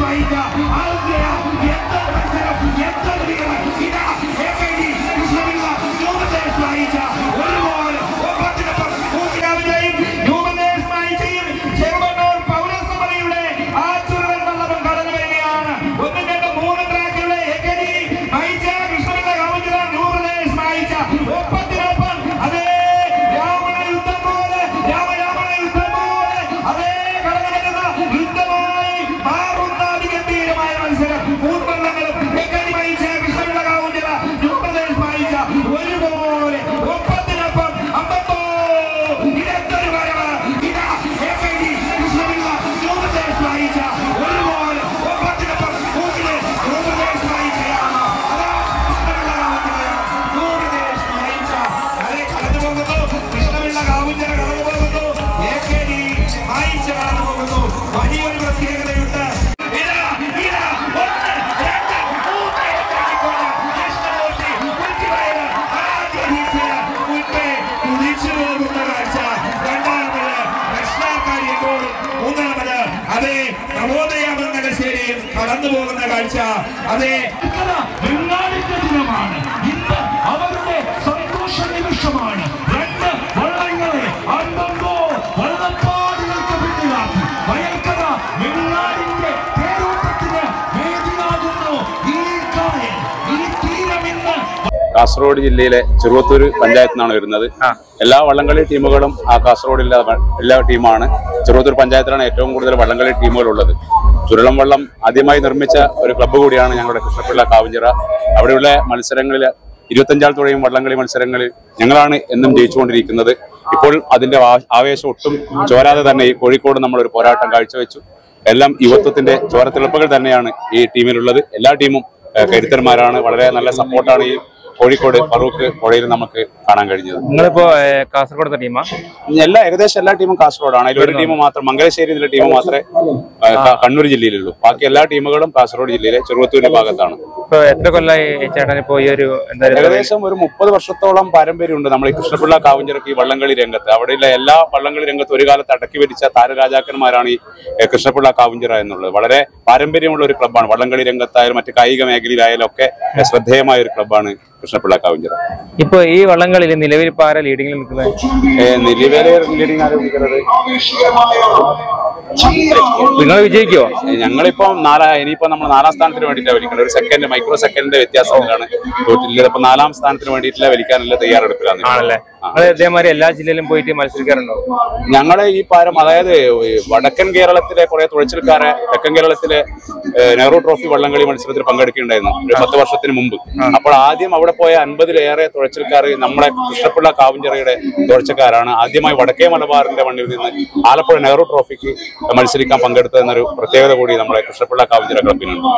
നയിച്ച ആദ്യ എത്ര നവോദയ മംഗലശ്ശേരിയും കടന്നു പോകുന്ന കാഴ്ച അതെ ദിനമാണ്. ഇന്ന് അവരുടെ സന്തോഷ നിമിഷമാണ്. രണ്ട് വള്ളങ്ങളെ അന്തന്തോ വള്ളപ്പാടുകൾക്ക് പിന്നിലാക്കി. വയൽക്കര കാസർഗോഡ് ജില്ലയിലെ ചെറുവത്തൂർ പഞ്ചായത്തിൽ നിന്നാണ് വരുന്നത്. എല്ലാ വള്ളംകളി ടീമുകളും ആ കാസർഗോഡിലെ എല്ലാ ടീമാണ്. ചെറുവത്തൂർ പഞ്ചായത്തിലാണ് ഏറ്റവും കൂടുതൽ വള്ളംകളി ടീമുകൾ ഉള്ളത് ചുരുളം വള്ളം ആദ്യമായി നിർമ്മിച്ച ഒരു ക്ലബ്ബ് കൂടിയാണ് ഞങ്ങളുടെ കൃഷ്ണപിള്ള കാവുഞ്ചിറ അവിടെയുള്ള മത്സരങ്ങളിൽ ഇരുപത്തഞ്ചാൾ തുഴയും വള്ളംകളി മത്സരങ്ങളിൽ ഞങ്ങളാണ് എന്നും ജയിച്ചുകൊണ്ടിരിക്കുന്നത്. ഇപ്പോൾ അതിന്റെ ആവേശം ഒട്ടും ചോരാതെ തന്നെ ഈ കോഴിക്കോട് നമ്മളൊരു പോരാട്ടം കാഴ്ചവെച്ചു. എല്ലാം യുവത്വത്തിന്റെ ചോരത്തിളപ്പുകൾ തന്നെയാണ് ഈ ടീമിലുള്ളത്. എല്ലാ ടീമും കരുത്തന്മാരാണ്. വളരെ നല്ല സപ്പോർട്ടാണ് ഈ കോഴിക്കോട് ഫറൂഖ് പുഴയിൽ നമുക്ക് കാണാൻ കഴിഞ്ഞത്. നിങ്ങളിപ്പോ കാസർഗോഡത്തെ ടീമാ? എല്ലാ ഏകദേശം എല്ലാ ടീമും കാസർഗോഡാണ്. അതിൽ ഒരു ടീം മാത്രം മംഗലശ്ശേരി ടീം മാത്രമേ കണ്ണൂർ ജില്ലയിലുള്ളൂ. ബാക്കി എല്ലാ ടീമുകളും കാസർഗോഡ് ജില്ലയിലെ ചെറുവത്തൂരിന്റെ ഭാഗത്താണ്. എത്ര കൊല്ലായി ചേട്ടൻ ഇപ്പോ ഈ ഒരു ഏകദേശം ഒരു മുപ്പത് വർഷത്തോളം പാരമ്പര്യമുണ്ട് നമ്മൾ ഈ കൃഷ്ണപിള്ള കാവുഞ്ചിറക്ക് ഈ വള്ളംകളി രംഗത്ത്. അവിടെയുള്ള എല്ലാ വള്ളംകളി രംഗത്ത് ഒരു കാലത്ത് അടക്കി വരിച്ച താരരാജാക്കന്മാരാണ് ഈ കൃഷ്ണപിള്ള കാവുഞ്ചിറ എന്നുള്ളത്. വളരെ പാരമ്പര്യമുള്ള ഒരു ക്ലബ്ബാണ്. വള്ളംകളി രംഗത്തായാലും മറ്റ് കായിക മേഖലയിലായാലും ഒക്കെ ശ്രദ്ധേയമായ ഒരു ക്ലബ്ബാണ് കൃഷ്ണപിള്ള കാവുഞ്ചിറ ഇപ്പൊ ഈ വള്ളങ്ങളിൽ നിലവിൽ ഇപ്പൊ ആരാ ലീഡിങ്ങിൽ നിൽക്കുന്നത്? നിലവിലെ ലീഡിംഗ് ആരംഭിക്കുന്നത് നിങ്ങൾ വിജയിക്കുവോ? ഞങ്ങളിപ്പോ നാലാ ഇനിയിപ്പോ നമ്മൾ നാലാം സ്ഥാനത്തിന് വേണ്ടിയിട്ടാണ് വലിക്കുന്നത്. ഒരു സെക്കൻഡ് മൈക്രോ സെക്കൻഡിന്റെ വ്യത്യാസത്തിലാണ് തോറ്റില്ല ഇപ്പൊ നാലാം സ്ഥാനത്തിന് വേണ്ടിയിട്ടില്ല വലിക്കാനുള്ള തയ്യാറെടുപ്പിലാണ്. ആണല്ലേ? ഇതേമാതിരി എല്ലാ ജില്ലയിലും പോയിട്ട് മത്സരിക്കാറുണ്ടോ? ഞങ്ങളെ ഈ പാരം അതായത് വടക്കൻ കേരളത്തിലെ കുറെ തുഴച്ചിൽക്കാരെ തെക്കൻ കേരളത്തിലെ നെഹ്റു ട്രോഫി വള്ളംകളി മത്സരത്തിൽ പങ്കെടുക്കുകയുണ്ടായിരുന്നു. ഒരു പത്ത് വർഷത്തിന് മുമ്പ്. അപ്പോൾ ആദ്യം അവിടെ പോയ അൻപതിലേറെ തുഴച്ചിൽക്കാർ നമ്മളെ കൃഷ്ണപിള്ള കാവുഞ്ചിറയുടെ തുഴച്ചക്കാരാണ് ആദ്യമായി വടക്കേ മലബാറിന്റെ മണ്ണിൽ നിന്ന് ആലപ്പുഴ നെഹ്റു ട്രോഫിക്ക് മത്സരിക്കാൻ പങ്കെടുത്തത് എന്നൊരു പ്രത്യേകത കൂടി നമ്മളെ കൃഷ്ണപിള്ള കാവുചിറ ക്ലബിനുണ്ട്